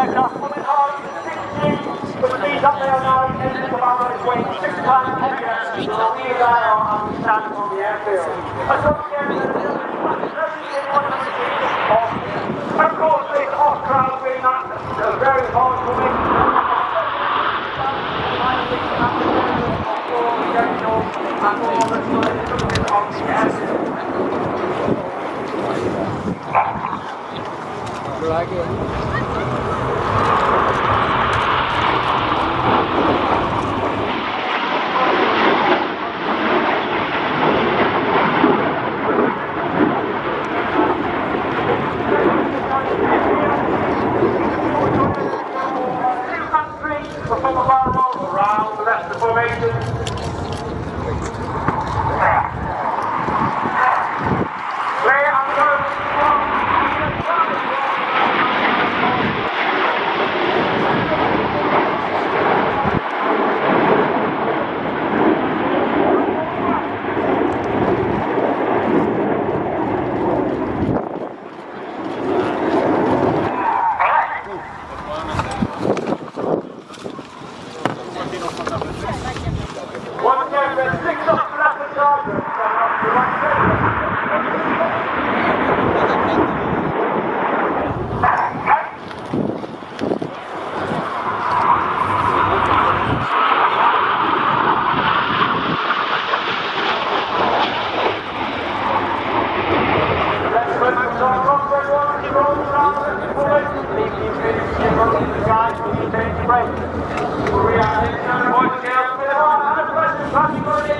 aircraft coming hard to 60, with speeds up there now, about on the Around the rest of the formation. We are the boys and girls with a and a question, passing on the